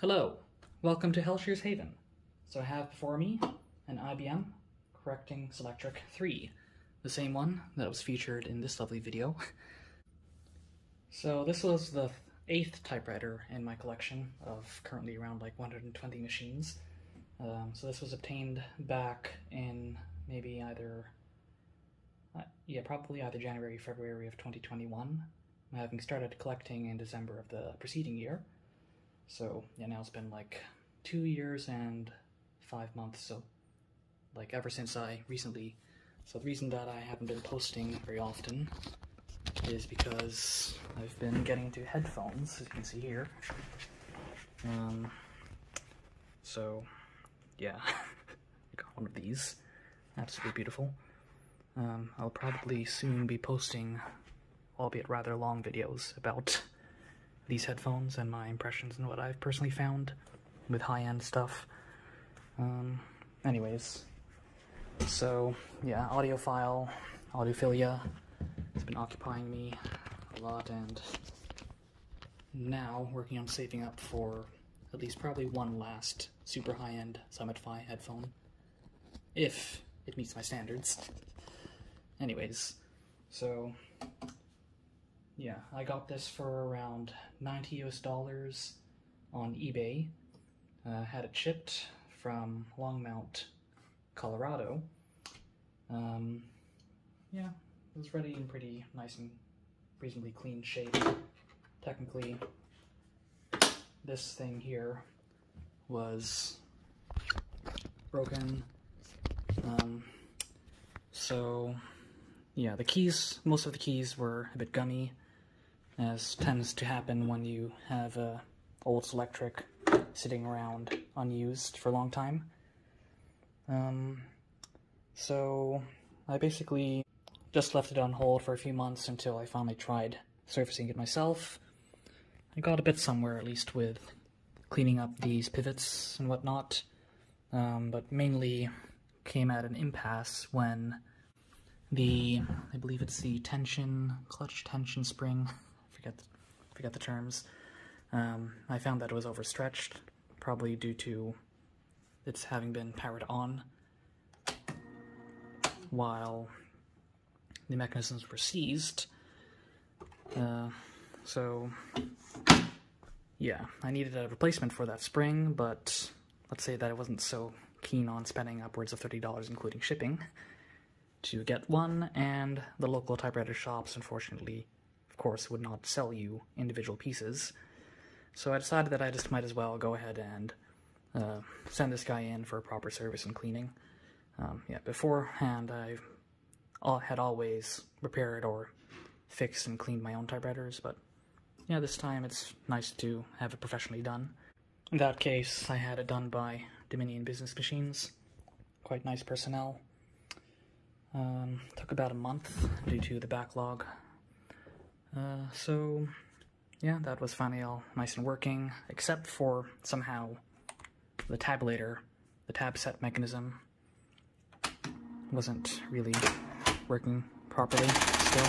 Hello, welcome to Haelscheir's Haven. So I have before me an IBM Correcting Selectric 3, the same one that was featured in this lovely video. so this was the eighth typewriter in my collection of currently around like 120 machines. Um, so this was obtained back in maybe either, uh, yeah, probably either January, February of 2021, having started collecting in December of the preceding year. So yeah, now it's been like two years and five months. So like ever since I recently. So the reason that I haven't been posting very often is because I've been getting into headphones, as you can see here. Um, so yeah, I got one of these. Absolutely beautiful. Um, I'll probably soon be posting, albeit rather long videos about these headphones and my impressions and what I've personally found with high-end stuff. Um, anyways, so yeah, audiophile, audiophilia it's been occupying me a lot and now working on saving up for at least probably one last super high-end Summit Fi headphone, if it meets my standards. Anyways, so yeah, I got this for around 90 US dollars on eBay. Uh, had it shipped from Longmont, Colorado. Um, yeah, it was ready in pretty nice and reasonably clean shape. Technically, this thing here was broken. Um, so, yeah, the keys, most of the keys were a bit gummy, as tends to happen when you have a old electric sitting around unused for a long time. Um, so I basically just left it on hold for a few months until I finally tried surfacing it myself. I got a bit somewhere, at least, with cleaning up these pivots and whatnot, um, but mainly came at an impasse when the, I believe it's the tension, clutch tension spring, forget the, forget the terms, um, I found that it was overstretched, probably due to its having been powered on while the mechanisms were seized. Uh, so, yeah, I needed a replacement for that spring, but let's say that I wasn't so keen on spending upwards of $30 including shipping to get one, and the local typewriter shops, unfortunately, course, would not sell you individual pieces. So I decided that I just might as well go ahead and uh, send this guy in for proper service and cleaning. Um, yeah, beforehand I had always repaired or fixed and cleaned my own typewriters, but yeah, this time it's nice to have it professionally done. In that case, I had it done by Dominion Business Machines. Quite nice personnel. Um, took about a month due to the backlog. Uh, so, yeah, that was finally all nice and working, except for somehow the tabulator, the tab set mechanism, wasn't really working properly still.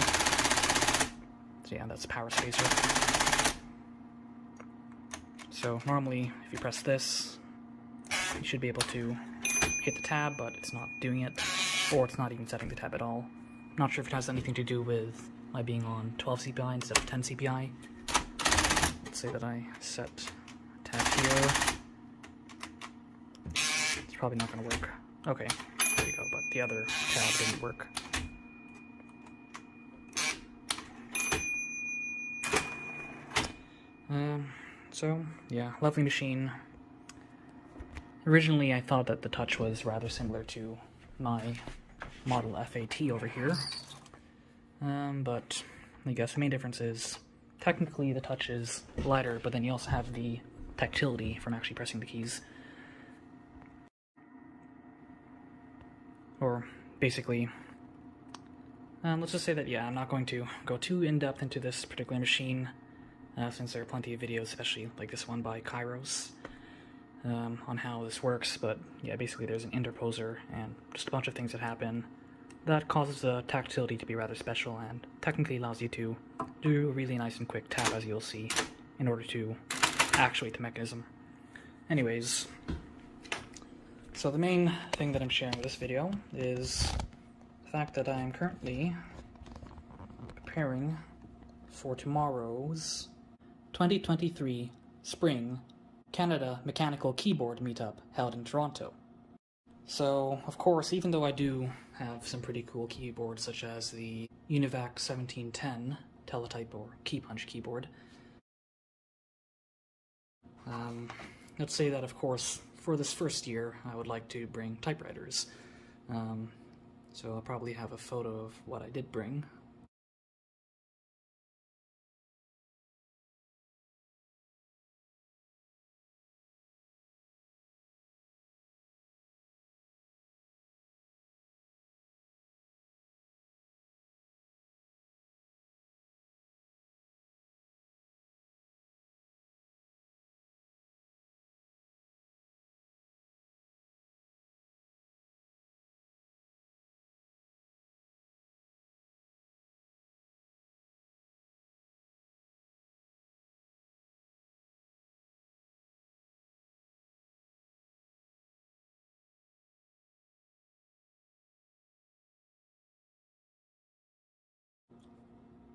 So yeah, that's power spacer. So normally, if you press this, you should be able to hit the tab, but it's not doing it, or it's not even setting the tab at all. I'm not sure if it has anything to do with my being on 12 CPI instead of 10 CPI. Let's say that I set tab here. It's probably not going to work. Okay, there you go, but the other tab didn't work. Um, so, yeah, lovely machine. Originally, I thought that the touch was rather similar to my model F AT over here. Um, but I guess the main difference is technically the touch is lighter, but then you also have the tactility from actually pressing the keys. Or basically, um, let's just say that, yeah, I'm not going to go too in-depth into this particular machine, uh, since there are plenty of videos, especially like this one by Kairos, um, on how this works, but yeah, basically there's an interposer and just a bunch of things that happen that causes the tactility to be rather special and technically allows you to do a really nice and quick tap, as you'll see, in order to actuate the mechanism. anyways, so the main thing that I'm sharing with this video is the fact that I'm currently preparing for tomorrow's 2023 Spring Canada Mechanical Keyboard Meetup held in Toronto. So, of course, even though I do have some pretty cool keyboards such as the Univac 1710 teletype or key punch keyboard, um, let's say that, of course, for this first year, I would like to bring typewriters. Um, so I'll probably have a photo of what I did bring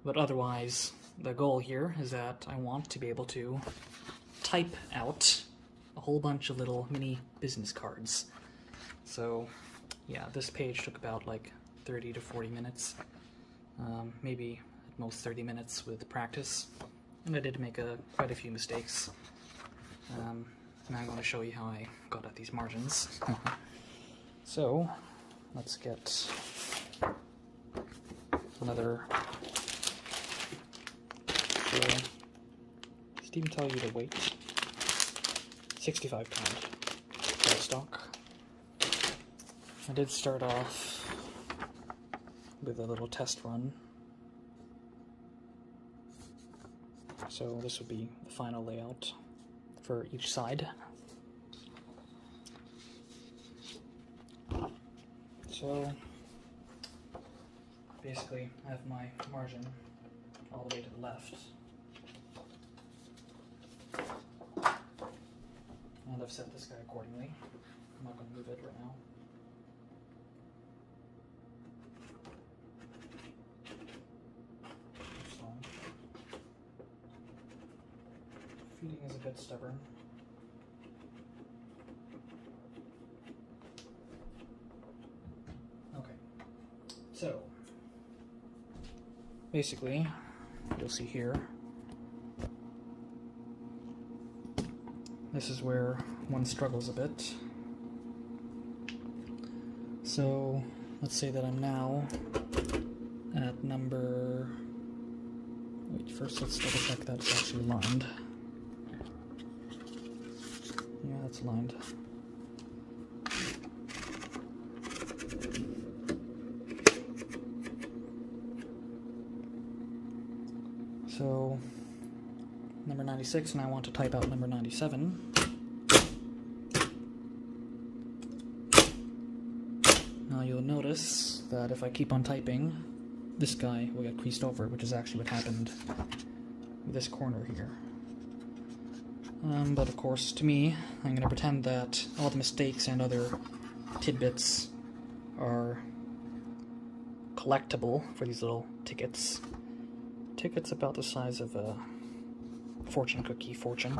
But otherwise, the goal here is that I want to be able to type out a whole bunch of little mini business cards. So, yeah, this page took about like 30 to 40 minutes, um, maybe at most 30 minutes with practice. And I did make a, quite a few mistakes. Um, and I'm going to show you how I got at these margins. so, let's get another did Steven tell you the weight? 65 pound stock. I did start off with a little test run. So this would be the final layout for each side. So basically I have my margin all the way to the left. I've set this guy accordingly. I'm not going to move it right now. Feeding is a bit stubborn. Okay, so basically, you'll see here This is where one struggles a bit. So let's say that I'm now at number. Wait, first let's double check that it's actually lined. Yeah, that's lined. So number 96 and I want to type out number 97. Now you'll notice that if I keep on typing, this guy will get creased over, which is actually what happened this corner here. Um, but of course, to me, I'm going to pretend that all the mistakes and other tidbits are collectible for these little tickets. Tickets about the size of a fortune cookie fortune.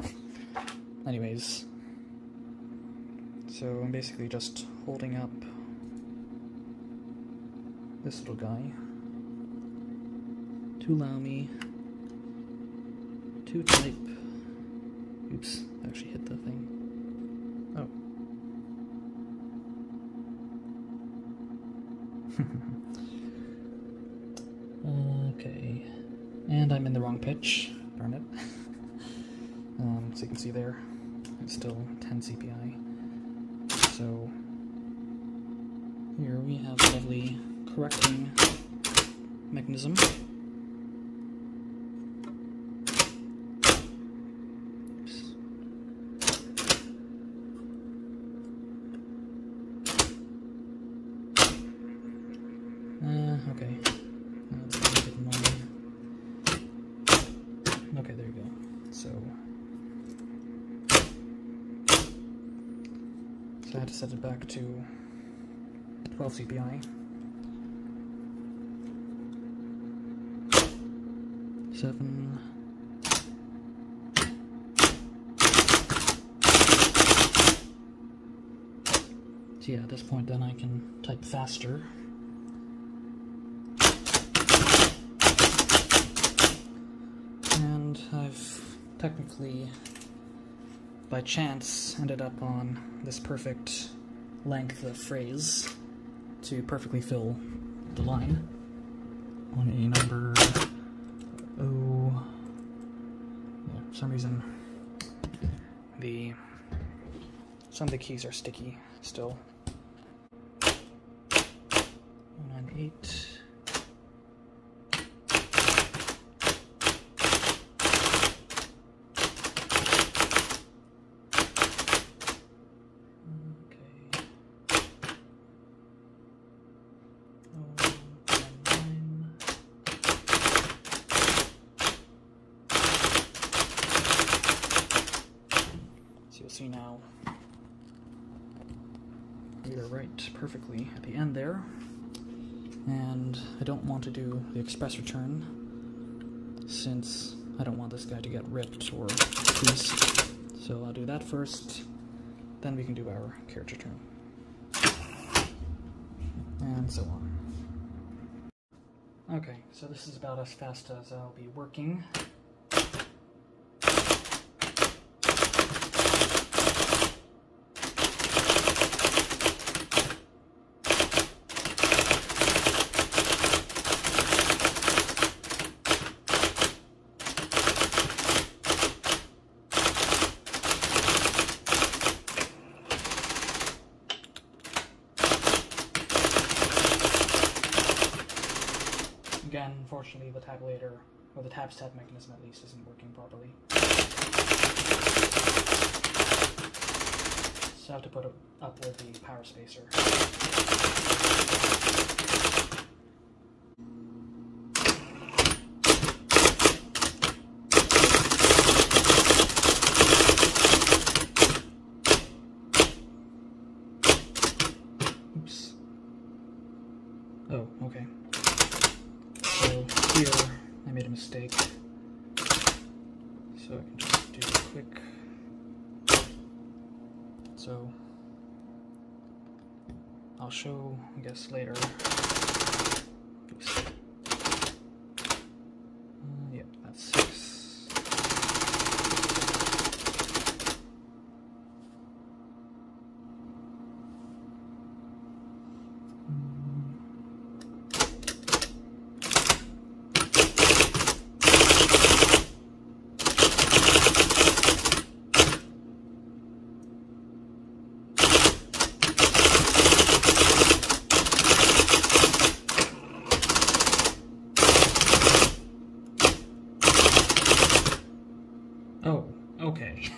Anyways, so I'm basically just holding up this little guy to allow me to type. Oops, I actually hit the thing. Oh. okay. And I'm in the wrong pitch. Darn it. Um, so you can see there, it's still 10 CPI. So here we have a lovely correcting mechanism. Uh, okay. Okay, there you go. So So I had to set it back to 12 CPI. Seven. So yeah, at this point then I can type faster. And I've technically, by chance, ended up on this perfect length of phrase to perfectly fill the line on a number oh yeah, for some reason the some of the keys are sticky still. One eight. Okay. Oh, nine, nine. So you'll see now we are right perfectly at the end there. And I don't want to do the express return since I don't want this guy to get ripped or creased. So I'll do that first, then we can do our carrier return. And so on. Okay, so this is about as fast as I'll be working. Again, unfortunately, the tabulator, or the tab step mechanism at least, isn't working properly. So I have to put up with the power spacer. Oops. Oh, okay. So here, I made a mistake. So I can just do a quick. So I'll show, I guess, later. Oops. Uh, yeah, that's six. Mm. Oh, okay.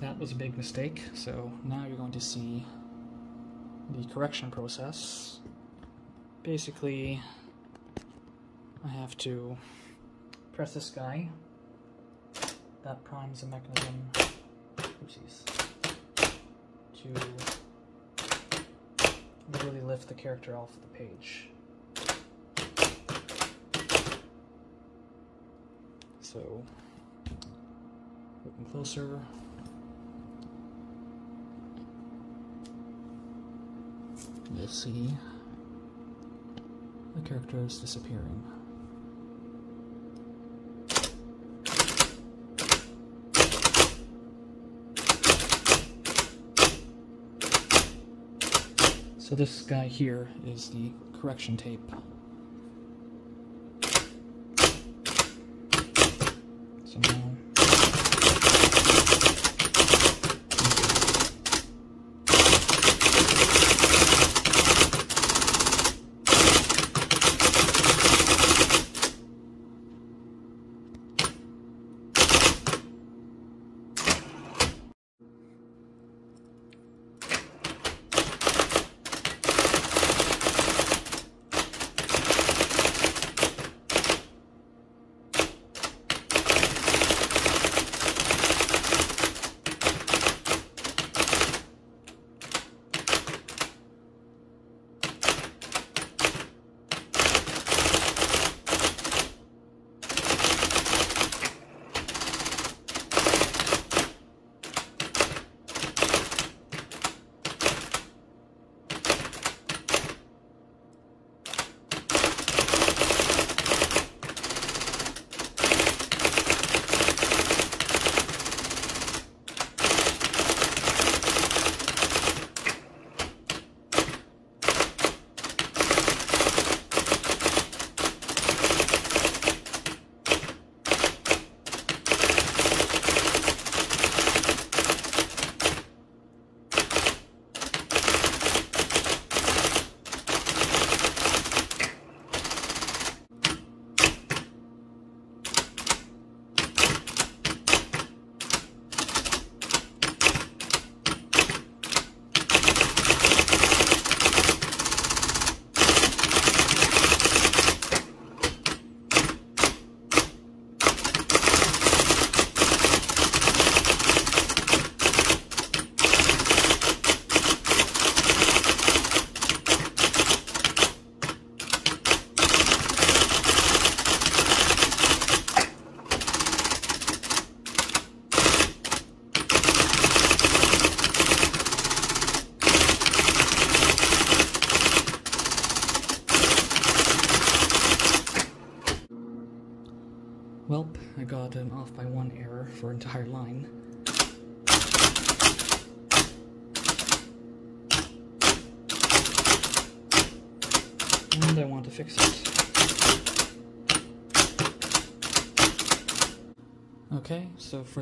that was a big mistake. So now you're going to see the correction process. Basically, I have to press this guy. That primes the mechanism. Oopsies. To literally lift the character off the page. So, looking closer. You'll see the character is disappearing. So this guy here is the correction tape.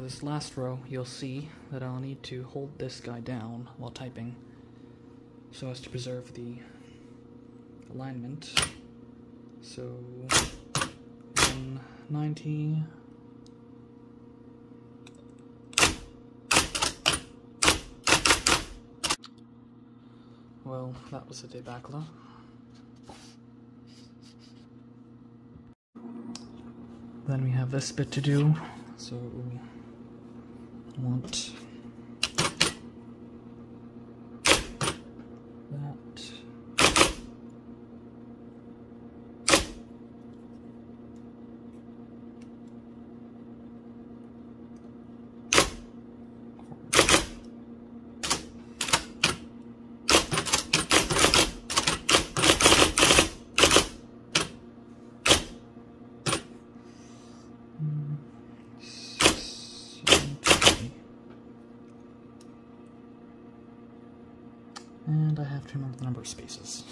This last row, you'll see that I'll need to hold this guy down while typing so as to preserve the alignment. So 190 Well, that was a debacle. Then we have this bit to do. So want And I have to remember the number of spaces.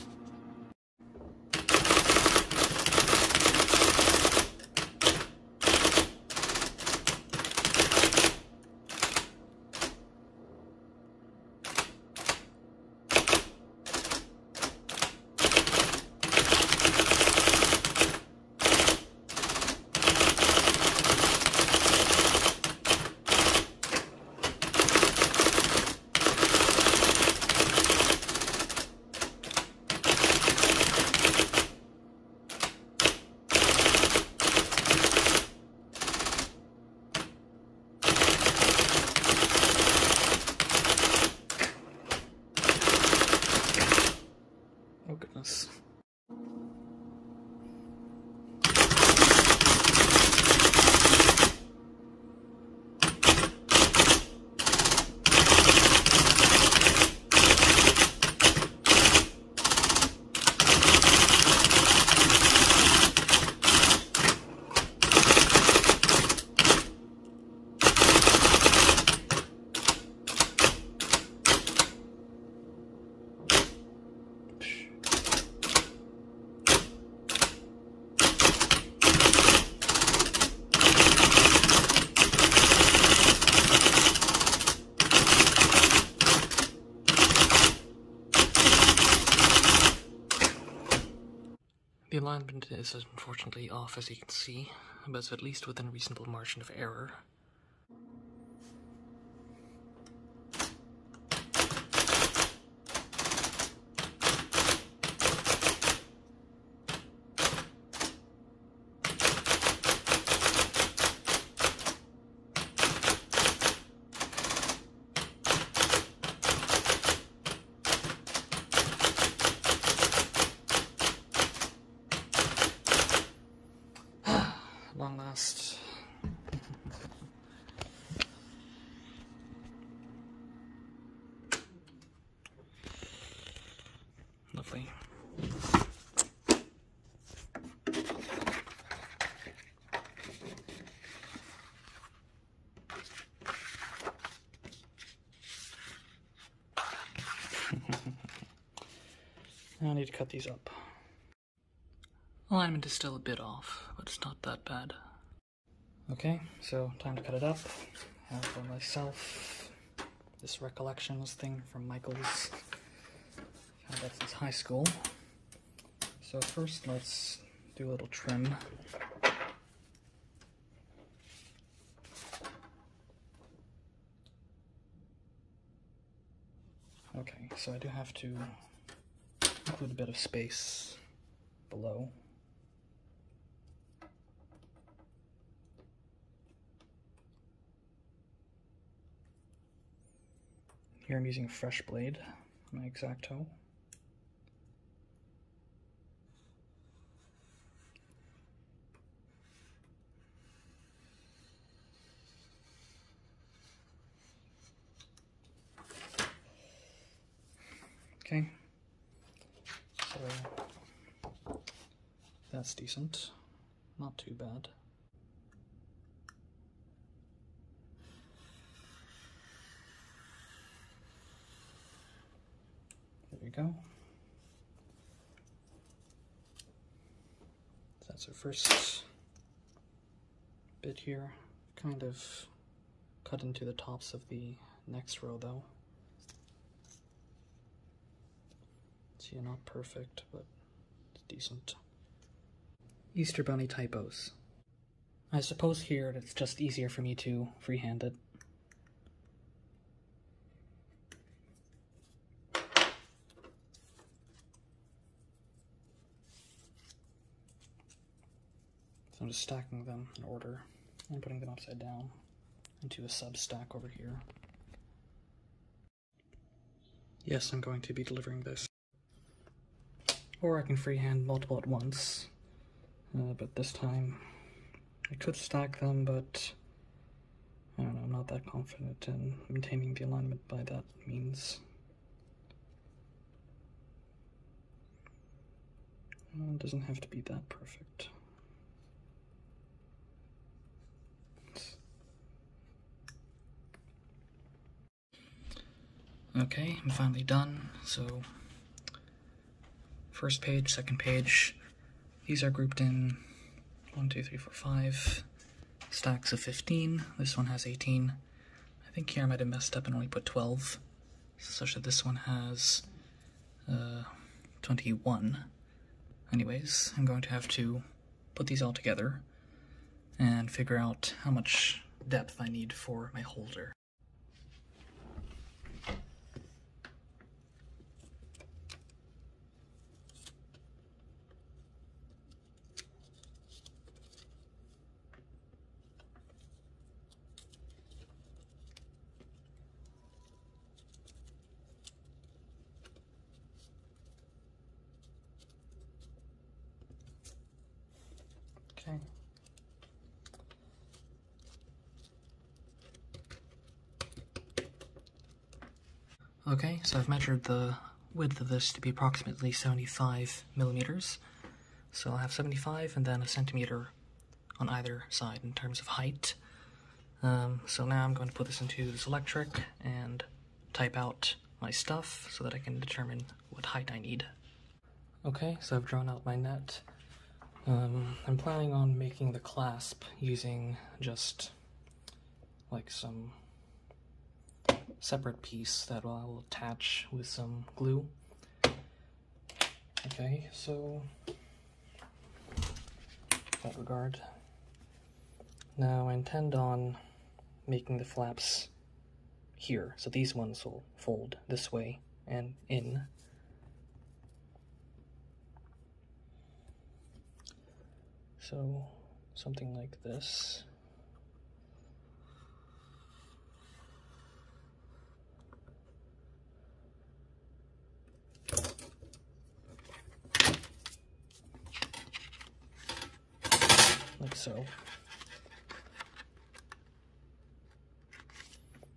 The alignment is unfortunately off as you can see, but it's at least within a reasonable margin of error. long last. Lovely. I need to cut these up. Alignment is still a bit off, but it's not that bad. Okay, so time to cut it up. I have for myself this recollections thing from Michaels. Found that since high school. So first let's do a little trim. Okay, so I do have to include a bit of space below. Here I'm using a fresh blade, my X-Acto. Okay. So that's decent. Not too bad. There we go. That's our first bit here. Kind of cut into the tops of the next row though. Not perfect, but decent. Easter Bunny typos. I suppose here it's just easier for me to freehand it. So I'm just stacking them in order and putting them upside down into a sub stack over here. Yes, I'm going to be delivering this. Or I can freehand multiple at once, uh, but this time I could stack them, but I don't know, I'm not that confident in maintaining the alignment by that means. it doesn't have to be that perfect. Okay, I'm finally done. So, first page, second page, these are grouped in one, two, three, four, five stacks of 15. This one has 18. I think here I might have messed up and only put 12, such that this one has uh, 21. Anyways, I'm going to have to put these all together and figure out how much depth I need for my holder. Okay. Okay, so I've measured the width of this to be approximately 75 millimeters. So I'll have 75 and then a centimeter on either side in terms of height. Um, so now I'm going to put this into this Selectric and type out my stuff so that I can determine what height I need. Okay, so I've drawn out my net. Um, I'm planning on making the clasp using just like some separate piece that I will attach with some glue. Okay, so that regard. Now I intend on making the flaps here, so these ones will fold this way and in. So something like this. Like so.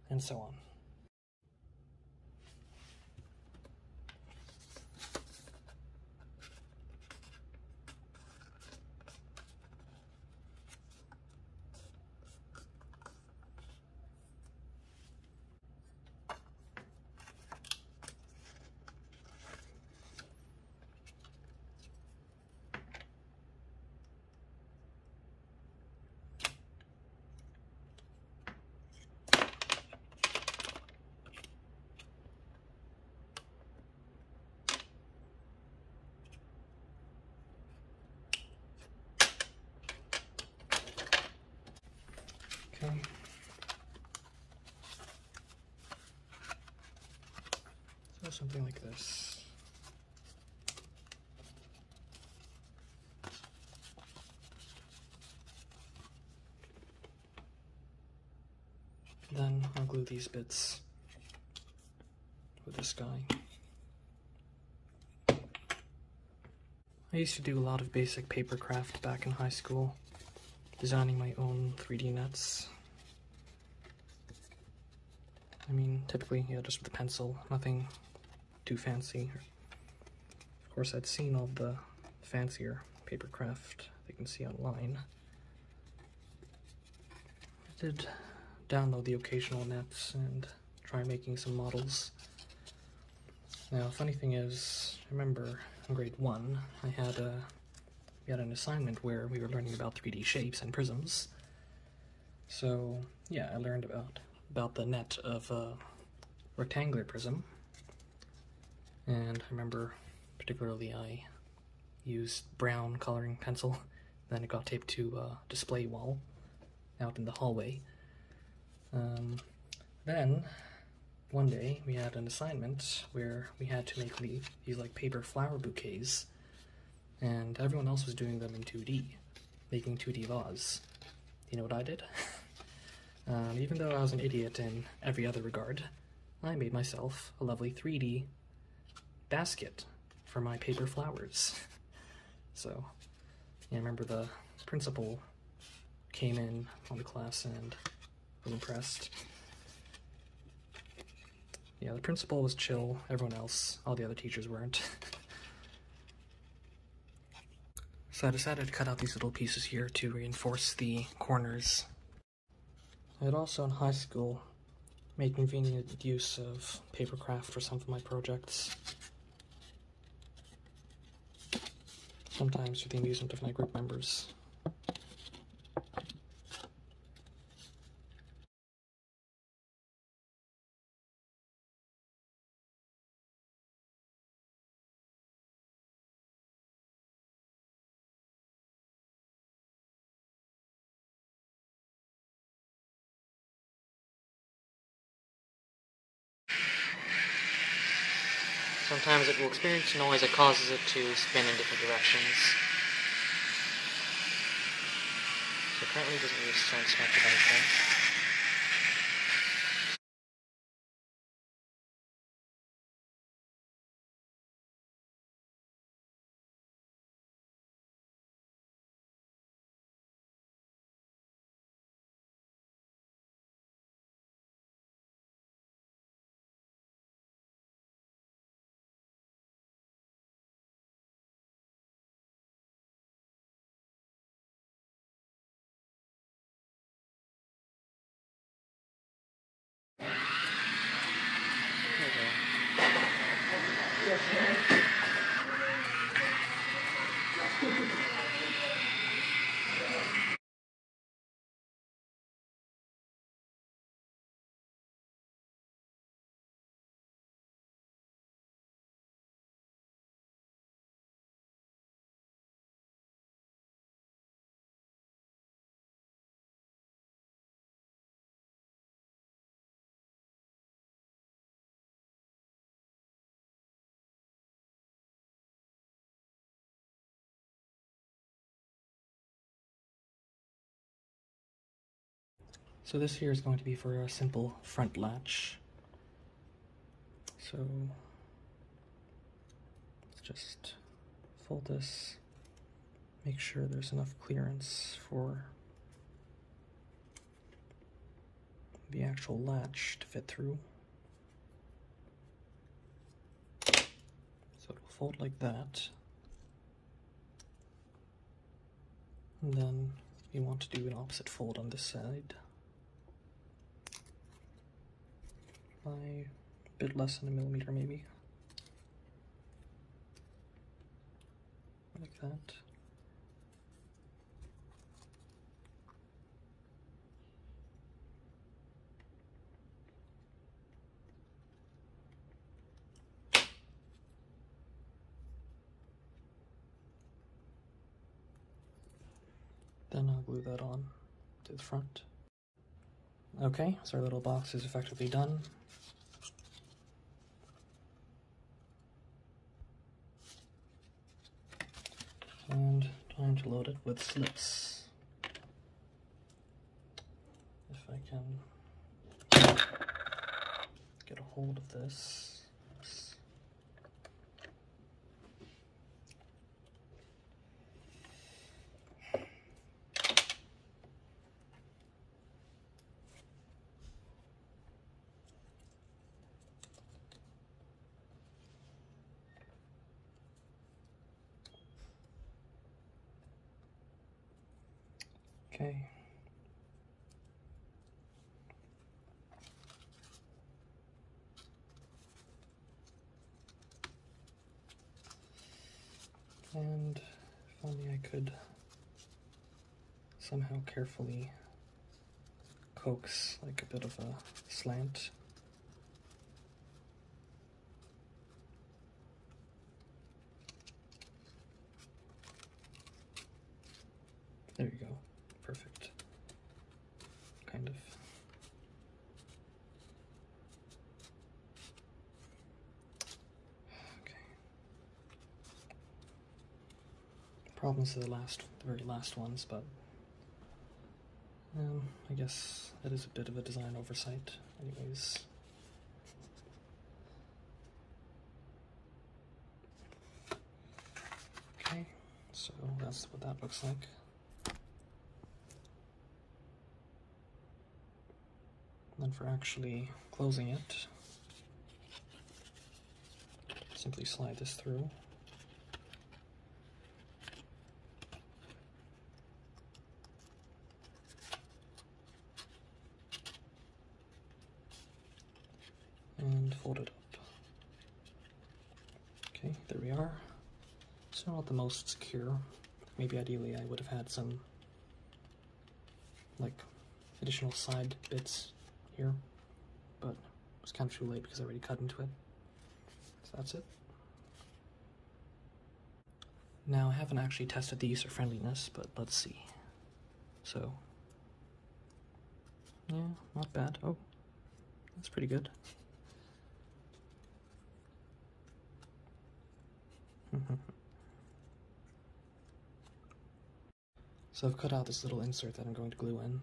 And so on. Okay. So something like this. Then I'll glue these bits with this guy. I used to do a lot of basic paper craft back in high school designing my own 3D nets. I mean, typically, yeah, just with a pencil, nothing too fancy. Of course, I'd seen all the fancier paper craft you can see online. I did download the occasional nets and try making some models. Now, funny thing is, I remember in grade one, I had a we had an assignment where we were learning about 3D shapes and prisms. So yeah, I learned about about the net of a rectangular prism, and I remember particularly I used brown coloring pencil. Then it got taped to a display wall out in the hallway. Um, then one day we had an assignment where we had to make these like paper flower bouquets, and everyone else was doing them in 2D, making 2D vase. You know what I did? um, even though I was an idiot in every other regard, I made myself a lovely 3D basket for my paper flowers. so, yeah, I remember the principal came in on the class and was impressed. Yeah, the principal was chill, everyone else, all the other teachers weren't. so I decided to cut out these little pieces here to reinforce the corners. I had also in high school made convenient use of paper craft for some of my projects. Sometimes for the amusement of my group members. Sometimes it will experience noise that causes it to spin in different directions. So currently it doesn't really sense much of anything. So this here is going to be for a simple front latch. So let's just fold this, make sure there's enough clearance for the actual latch to fit through. So it'll fold like that. And then you want to do an opposite fold on this side. By a bit less than a millimeter maybe. Like that. Then I'll glue that on to the front. Okay, so our little box is effectively done. And time to load it with slips. If I can get a hold of this. Okay. And if only I could somehow carefully coax like a bit of a slant. There you go. Perfect. Kind of. Okay. Problems to the last, the very last ones, but um, I guess that is a bit of a design oversight, anyways. Okay, so that's what that looks like. then for actually closing it, simply slide this through. And fold it up. Okay, there we are. Secure. Maybe ideally I would have had some like additional side bits here, but it's kind of too late because I already cut into it. So that's it. Now, I haven't actually tested the user friendliness, but let's see. So, yeah, not bad. Oh, that's pretty good. Mm-hmm. So I've cut out this little insert that I'm going to glue in.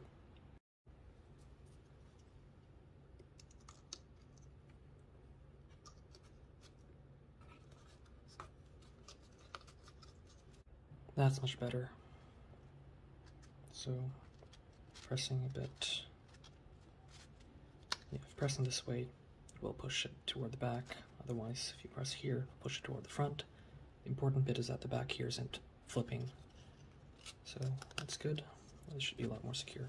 That's much better. So, pressing a bit. Yeah, if pressing this way, it will push it toward the back. Otherwise, if you press here, push it toward the front. The important bit is that the back here isn't flipping. So, that's good. This should be a lot more secure.